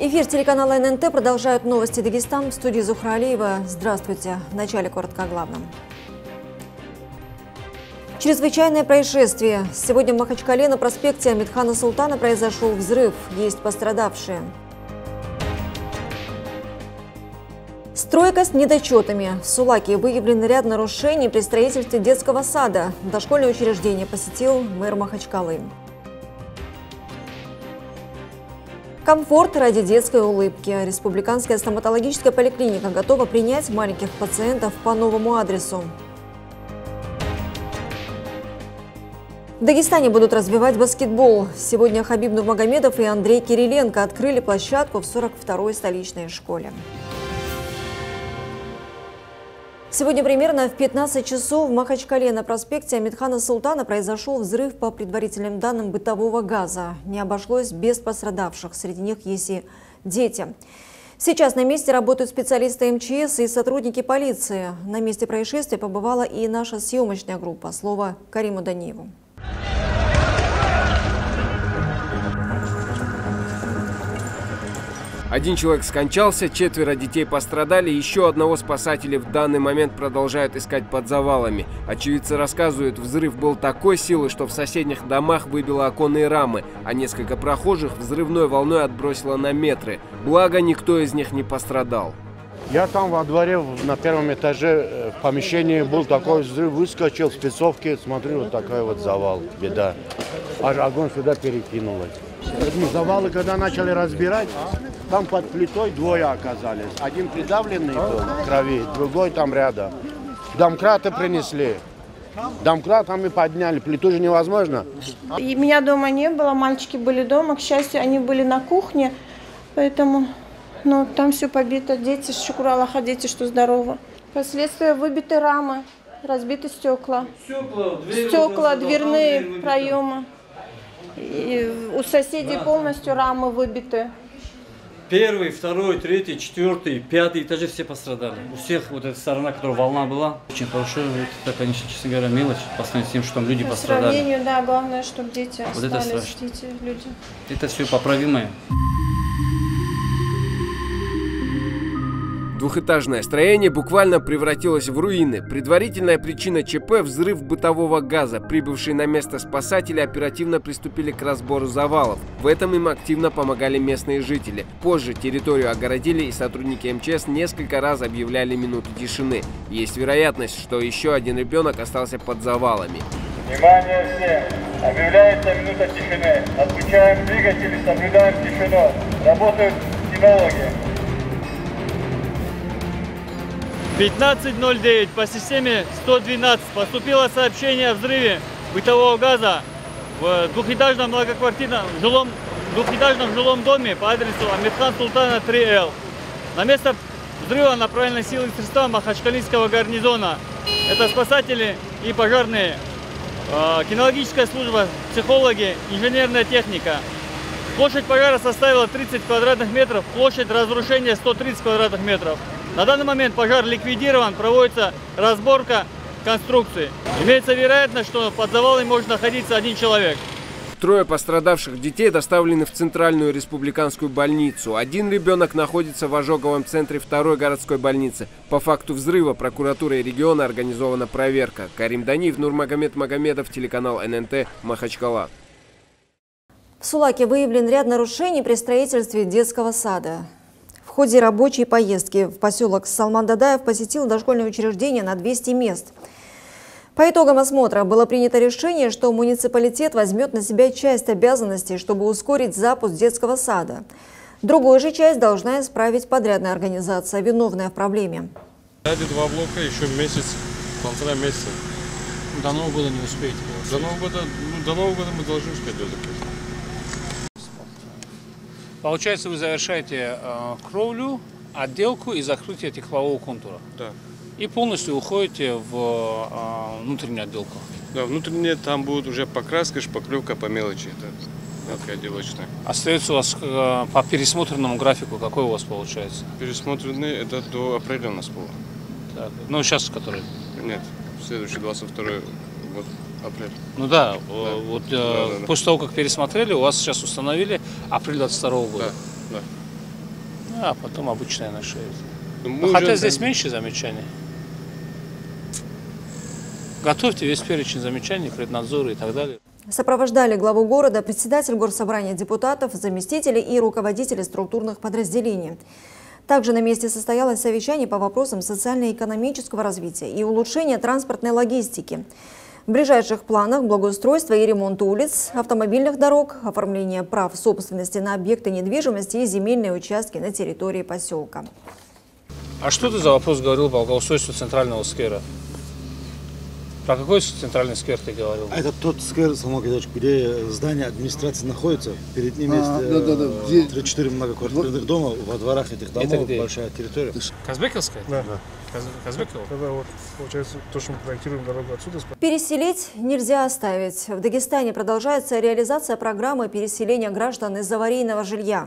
Эфир телеканала ННТ продолжают новости Дагестан в студии Зухра Алиева. Здравствуйте. В начале коротко о главном. Чрезвычайное происшествие. Сегодня в Махачкале на проспекте Амитхана Султана произошел взрыв. Есть пострадавшие. Стройка с недочетами. В Сулаке выявлен ряд нарушений при строительстве детского сада. Дошкольное учреждение посетил мэр Махачкалы. Комфорт ради детской улыбки. Республиканская стоматологическая поликлиника готова принять маленьких пациентов по новому адресу. В Дагестане будут развивать баскетбол. Сегодня Хабиб Нурмагомедов и Андрей Кириленко открыли площадку в 42-й столичной школе. Сегодня примерно в 15 часов в Махачкале на проспекте Амитхана Султана произошел взрыв по предварительным данным бытового газа. Не обошлось без пострадавших, среди них есть и дети. Сейчас на месте работают специалисты МЧС и сотрудники полиции. На месте происшествия побывала и наша съемочная группа. Слово Кариму Даниеву. Один человек скончался, четверо детей пострадали, еще одного спасатели в данный момент продолжают искать под завалами. Очевидцы рассказывают, взрыв был такой силы, что в соседних домах выбило оконные рамы, а несколько прохожих взрывной волной отбросило на метры. Благо, никто из них не пострадал. Я там во дворе на первом этаже э, в помещении был такой взрыв, выскочил в спецовке, смотрю, вот такой вот завал, беда. Аж огонь сюда перекинулось. Завалы, когда начали разбирать, там под плитой двое оказались. Один придавленный был в крови, другой там рядом. Домкраты принесли. Домкратами подняли, плиту же невозможно. И меня дома не было, мальчики были дома. К счастью, они были на кухне, поэтому ну, там все побито. Дети, шукур Аллаха, дети, что здорово. Последствия выбиты рамы, разбиты стекла. Стекла, стекла дверные проемы. И у соседей полностью рамы выбиты. Первый, второй, третий, четвертый, пятый этажи все пострадали. У всех вот эта сторона, которая волна была, очень хорошо. Это, конечно, честно говоря, мелочь по сравнению с тем, что люди По пострадали. сравнению, да, главное, чтобы дети Вот это остались, страшно. дети, люди. Это все поправимое. Двухэтажное строение буквально превратилось в руины. Предварительная причина ЧП – взрыв бытового газа. Прибывшие на место спасатели оперативно приступили к разбору завалов. В этом им активно помогали местные жители. Позже территорию огородили и сотрудники МЧС несколько раз объявляли минуту тишины. Есть вероятность, что еще один ребенок остался под завалами. Внимание всем! Объявляется минута тишины. Отключаем двигатели, соблюдаем тишину. Работают технологии. 15.09 по системе 112 поступило сообщение о взрыве бытового газа в двухэтажном многоквартирном жилом, двухэтажном жилом доме по адресу Амирхан Султана 3Л. На место взрыва направлены силы средства Махачкалинского гарнизона. Это спасатели и пожарные, э, кинологическая служба, психологи, инженерная техника. Площадь пожара составила 30 квадратных метров, площадь разрушения 130 квадратных метров. На данный момент пожар ликвидирован, проводится разборка конструкции. Имеется вероятность, что под завалами может находиться один человек. Трое пострадавших детей доставлены в Центральную республиканскую больницу. Один ребенок находится в ожоговом центре второй городской больницы. По факту взрыва прокуратурой региона организована проверка. Карим Даниев, Нурмагомед Магомедов, телеканал ННТ, Махачкала. В Сулаке выявлен ряд нарушений при строительстве детского сада. В ходе рабочей поездки в поселок Салман-Дадаев посетил дошкольное учреждение на 200 мест. По итогам осмотра было принято решение, что муниципалитет возьмет на себя часть обязанностей, чтобы ускорить запуск детского сада. Другую же часть должна исправить подрядная организация, виновная в проблеме. Эти два блока еще месяц, полтора месяца. До Нового года не успеете. До Нового года, ну, до Нового года мы должны успеть. Получается, вы завершаете э, кровлю, отделку и закрытие теплового контура. Да. И полностью уходите в э, внутреннюю отделку. Да, внутренне там будет уже покраска, шпаклевка по мелочи. Это мелкая отделочная. Остается у вас э, по пересмотренному графику, какой у вас получается? Пересмотренный это до апреля у нас было. Так, ну, сейчас который? Нет, следующий 22 год, апрель. Ну да, э, вот э, Да, да, да. после того, как пересмотрели, у вас сейчас установили апрель 22 года. Да, да. а потом обычная на шее. Ну, Ну, хотя уже- здесь меньше замечаний. Готовьте весь перечень замечаний, преднадзоры и так далее. Сопровождали главу города председатель горсобрания депутатов, заместители и руководители структурных подразделений. Также на месте состоялось совещание по вопросам социально-экономического развития и улучшения транспортной логистики. В ближайших планах благоустройство и ремонт улиц, автомобильных дорог, оформление прав собственности на объекты недвижимости и земельные участки на территории поселка. А что ты за вопрос говорил по благоустройству центрального сквера? Про какой центральный сквер ты говорил? Это тот сквер, Гайдарович, где здание администрации находится. Перед ним есть А, э, да, да, да. Где- 3-4 многоквартирных дома. Во дворах этих домов Это где? большая территория. Казбековская? Да. Каз- Казбекова? Когда вот, получается, то, что мы проектируем дорогу отсюда, Переселить нельзя оставить. В Дагестане продолжается реализация программы переселения граждан из аварийного жилья.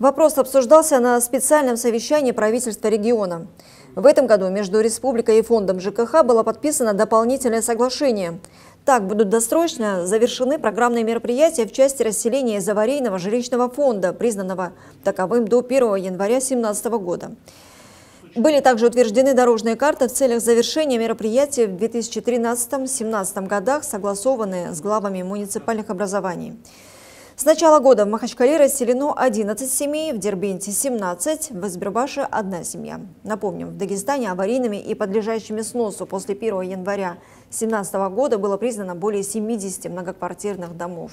Вопрос обсуждался на специальном совещании правительства региона. В этом году между республикой и фондом ЖКХ было подписано дополнительное соглашение. Так будут досрочно завершены программные мероприятия в части расселения из аварийного жилищного фонда, признанного таковым до 1 января 2017 года. Были также утверждены дорожные карты в целях завершения мероприятий в 2013-2017 годах, согласованные с главами муниципальных образований. С начала года в Махачкале расселено 11 семей, в Дербенте 17, в Избербаше – одна семья. Напомним, в Дагестане аварийными и подлежащими сносу после 1 января 2017 года было признано более 70 многоквартирных домов.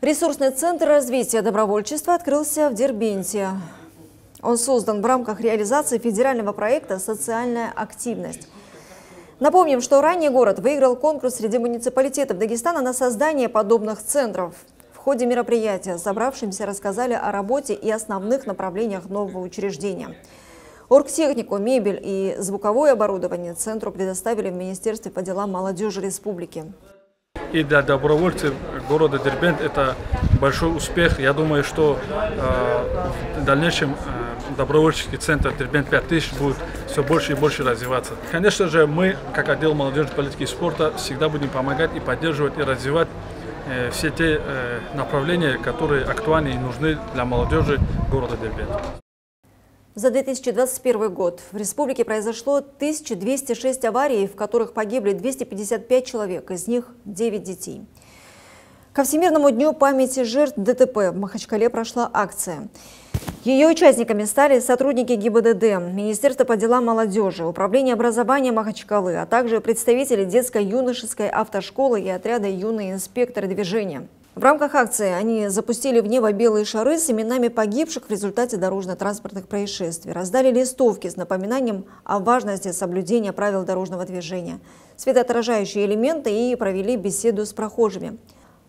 Ресурсный центр развития добровольчества открылся в Дербенте. Он создан в рамках реализации федерального проекта «Социальная активность». Напомним, что ранее город выиграл конкурс среди муниципалитетов Дагестана на создание подобных центров. Ходе мероприятия собравшимся рассказали о работе и основных направлениях нового учреждения. Оргтехнику, мебель и звуковое оборудование центру предоставили в Министерстве по делам молодежи республики. И для добровольцев города Дербент это большой успех. Я думаю, что э, в дальнейшем э, добровольческий центр Дербент 5000 будет все больше и больше развиваться. Конечно же, мы, как отдел молодежи, политики и спорта, всегда будем помогать и поддерживать и развивать все те э, направления, которые актуальны и нужны для молодежи города Дербент. За 2021 год в республике произошло 1206 аварий, в которых погибли 255 человек, из них 9 детей. Ко Всемирному дню памяти жертв ДТП в Махачкале прошла акция. Ее участниками стали сотрудники ГИБДД, Министерства по делам молодежи, Управления образования Махачкалы, а также представители детско-юношеской автошколы и отряда «Юные инспекторы движения». В рамках акции они запустили в небо белые шары с именами погибших в результате дорожно-транспортных происшествий, раздали листовки с напоминанием о важности соблюдения правил дорожного движения, светоотражающие элементы и провели беседу с прохожими.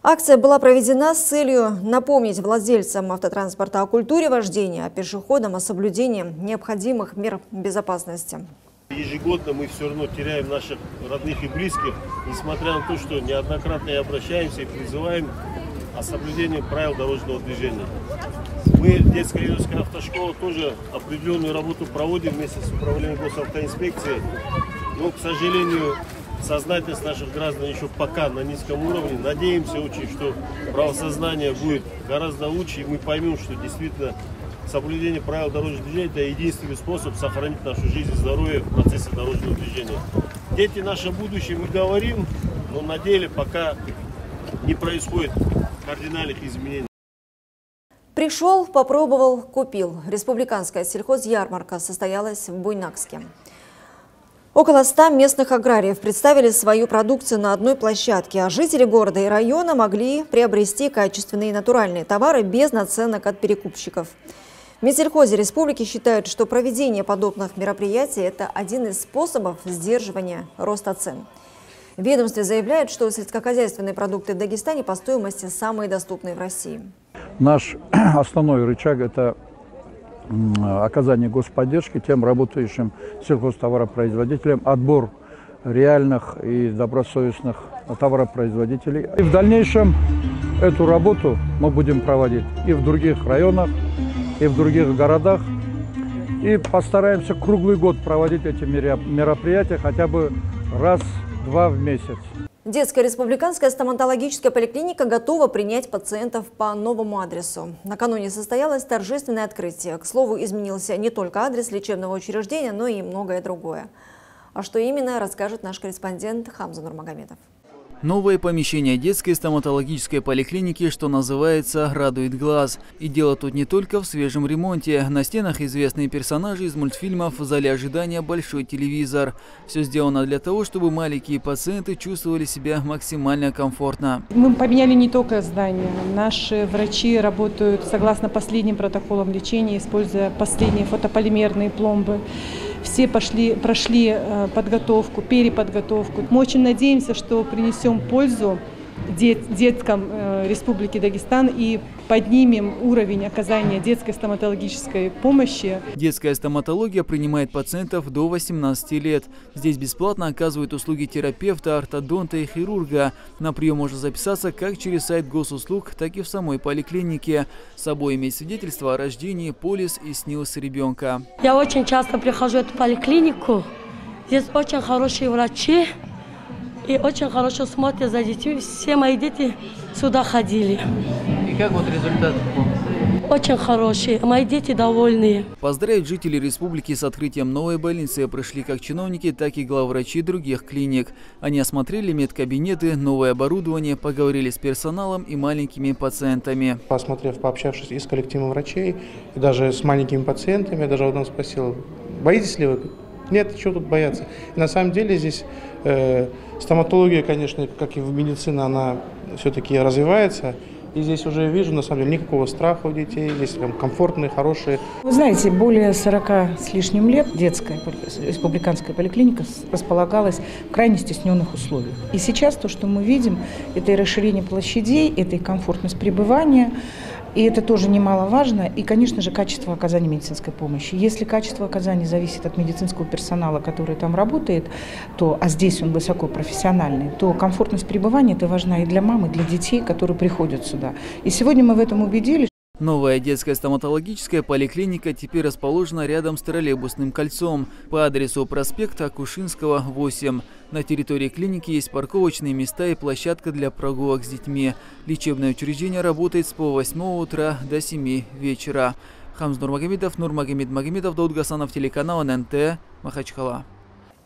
Акция была проведена с целью напомнить владельцам автотранспорта о культуре вождения, а пешеходам о соблюдении необходимых мер безопасности. Ежегодно мы все равно теряем наших родных и близких, несмотря на то, что неоднократно и обращаемся и призываем о соблюдении правил дорожного движения. Мы, детская юношеская автошкола, тоже определенную работу проводим вместе с управлением госавтоинспекции, но, к сожалению, сознательность наших граждан еще пока на низком уровне. Надеемся очень, что правосознание будет гораздо лучше, и мы поймем, что действительно соблюдение правил дорожного движения – это единственный способ сохранить нашу жизнь и здоровье в процессе дорожного движения. Дети – наше будущее, мы говорим, но на деле пока не происходит кардинальных изменений. Пришел, попробовал, купил. Республиканская сельхозярмарка состоялась в Буйнакске. Около 100 местных аграриев представили свою продукцию на одной площадке, а жители города и района могли приобрести качественные натуральные товары без наценок от перекупщиков. В Минсельхозе республики считают, что проведение подобных мероприятий – это один из способов сдерживания роста цен. Ведомстве заявляют, что сельскохозяйственные продукты в Дагестане по стоимости самые доступные в России. Наш основной рычаг – это оказание господдержки тем работающим сельхозтоваропроизводителям, отбор реальных и добросовестных товаропроизводителей. И в дальнейшем эту работу мы будем проводить и в других районах, и в других городах. И постараемся круглый год проводить эти мероприятия хотя бы раз-два в месяц. Детская республиканская стоматологическая поликлиника готова принять пациентов по новому адресу. Накануне состоялось торжественное открытие. К слову, изменился не только адрес лечебного учреждения, но и многое другое. А что именно, расскажет наш корреспондент Хамза Нурмагомедов. Новое помещение детской стоматологической поликлиники, что называется, радует глаз. И дело тут не только в свежем ремонте. На стенах известные персонажи из мультфильмов, в зале ожидания большой телевизор. Все сделано для того, чтобы маленькие пациенты чувствовали себя максимально комфортно. Мы поменяли не только здание. Наши врачи работают согласно последним протоколам лечения, используя последние фотополимерные пломбы все пошли, прошли э, подготовку, переподготовку. Мы очень надеемся, что принесем пользу дет, деткам э, Республики Дагестан и поднимем уровень оказания детской стоматологической помощи. Детская стоматология принимает пациентов до 18 лет. Здесь бесплатно оказывают услуги терапевта, ортодонта и хирурга. На прием можно записаться как через сайт госуслуг, так и в самой поликлинике. С собой иметь свидетельство о рождении, полис и СНИЛС ребенка. Я очень часто прихожу в эту поликлинику. Здесь очень хорошие врачи и очень хорошо смотрят за детьми. Все мои дети сюда ходили. И как вот результат? Очень хорошие. Мои дети довольные. Поздравить жителей республики с открытием новой больницы пришли как чиновники, так и главврачи других клиник. Они осмотрели медкабинеты, новое оборудование, поговорили с персоналом и маленькими пациентами. Посмотрев, пообщавшись и с коллективом врачей, и даже с маленькими пациентами, я даже вот он спросил, боитесь ли вы? Нет, что тут бояться. И на самом деле здесь стоматология, конечно, как и в медицине, она все-таки развивается. И здесь уже вижу, на самом деле, никакого страха у детей. Здесь прям комфортные, хорошие. Вы знаете, более 40 с лишним лет детская республиканская поликлиника располагалась в крайне стесненных условиях. И сейчас то, что мы видим, это и расширение площадей, это и комфортность пребывания, и это тоже немаловажно. И, конечно же, качество оказания медицинской помощи. Если качество оказания зависит от медицинского персонала, который там работает, то, а здесь он высокопрофессиональный, то комфортность пребывания это важна и для мамы, и для детей, которые приходят сюда. И сегодня мы в этом убедились. Новая детская стоматологическая поликлиника теперь расположена рядом с троллейбусным кольцом по адресу проспекта Кушинского, 8. На территории клиники есть парковочные места и площадка для прогулок с детьми. Лечебное учреждение работает с пол 8 утра до 7 вечера. Хамз Нурмагомедов, Нурмагомед Магомедов, Дауд Гасанов, телеканал ННТ, Махачкала.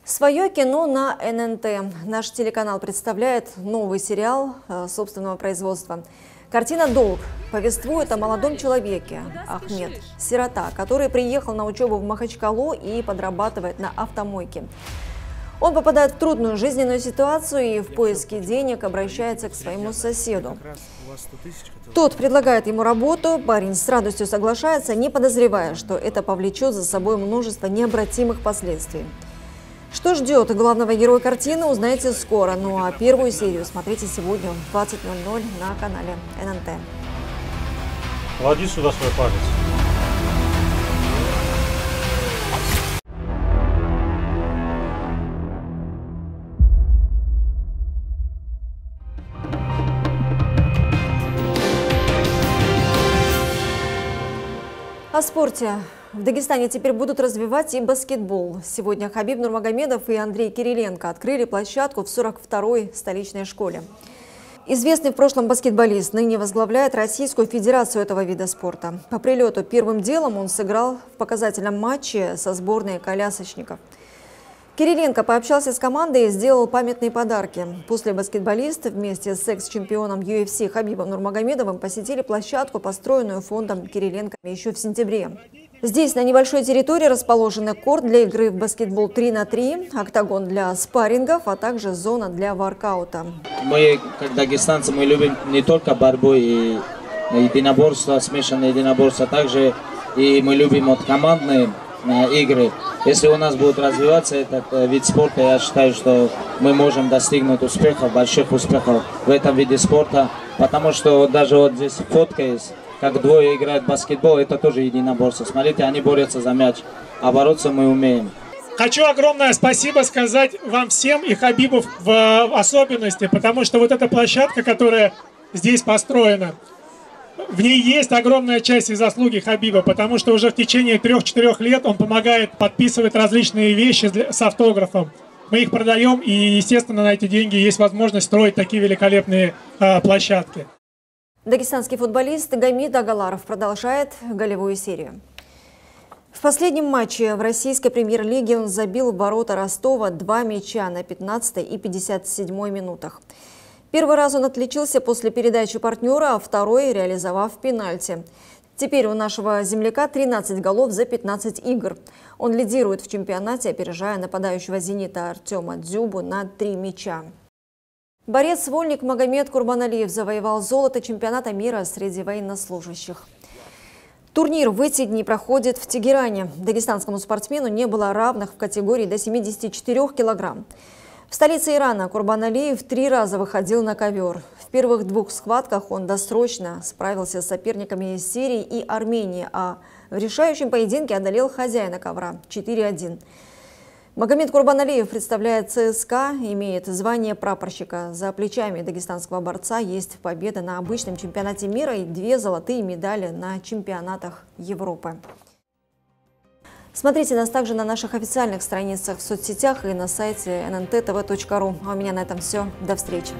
Свое кино на ННТ. Наш телеканал представляет новый сериал э, собственного производства – Картина «Долг» повествует о молодом человеке, Ахмед, сирота, который приехал на учебу в Махачкалу и подрабатывает на автомойке. Он попадает в трудную жизненную ситуацию и в поиске денег обращается к своему соседу. Тот предлагает ему работу, парень с радостью соглашается, не подозревая, что это повлечет за собой множество необратимых последствий. Что ждет главного героя картины, узнаете скоро. Ну а первую серию смотрите сегодня в 20.00 на канале ННТ. Клади сюда свой палец. О спорте. В Дагестане теперь будут развивать и баскетбол. Сегодня Хабиб Нурмагомедов и Андрей Кириленко открыли площадку в 42-й столичной школе. Известный в прошлом баскетболист ныне возглавляет Российскую Федерацию этого вида спорта. По прилету первым делом он сыграл в показательном матче со сборной колясочников. Кириленко пообщался с командой и сделал памятные подарки. После баскетболиста вместе с экс-чемпионом UFC Хабибом Нурмагомедовым посетили площадку, построенную фондом Кириленко еще в сентябре. Здесь на небольшой территории расположены корт для игры в баскетбол 3 на 3, октагон для спаррингов, а также зона для воркаута. Мы, как дагестанцы, мы любим не только борьбу и единоборство, смешанное единоборство, а также и мы любим вот командные игры. Если у нас будет развиваться этот э, вид спорта, я считаю, что мы можем достигнуть успехов, больших успехов в этом виде спорта, потому что даже вот здесь фотка есть, как двое играют в баскетбол, это тоже единоборство. Смотрите, они борются за мяч, а бороться мы умеем. Хочу огромное спасибо сказать вам всем и Хабибов в особенности, потому что вот эта площадка, которая здесь построена, в ней есть огромная часть и заслуги Хабиба, потому что уже в течение трех-четырех лет он помогает подписывать различные вещи с автографом. мы их продаем, и, естественно, на эти деньги есть возможность строить такие великолепные э, площадки. Дагестанский футболист Гамид Агаларов продолжает голевую серию. В последнем матче в российской премьер-лиге он забил в ворота Ростова два мяча на 15 и 57 минутах. Первый раз он отличился после передачи партнера, а второй реализовав пенальти. Теперь у нашего земляка 13 голов за 15 игр. Он лидирует в чемпионате, опережая нападающего «Зенита» Артема Дзюбу на три мяча. Борец-вольник Магомед Курбаналиев завоевал золото чемпионата мира среди военнослужащих. Турнир в эти дни проходит в Тегеране. Дагестанскому спортсмену не было равных в категории до 74 килограмм. В столице Ирана Курбан Алиев три раза выходил на ковер. В первых двух схватках он досрочно справился с соперниками из Сирии и Армении, а в решающем поединке одолел хозяина ковра 4-1. Магомед Курбаналиев представляет ЦСКА, имеет звание прапорщика. За плечами дагестанского борца есть победа на обычном чемпионате мира и две золотые медали на чемпионатах Европы. Смотрите нас также на наших официальных страницах в соцсетях и на сайте nntv.ru. А у меня на этом все. До встречи.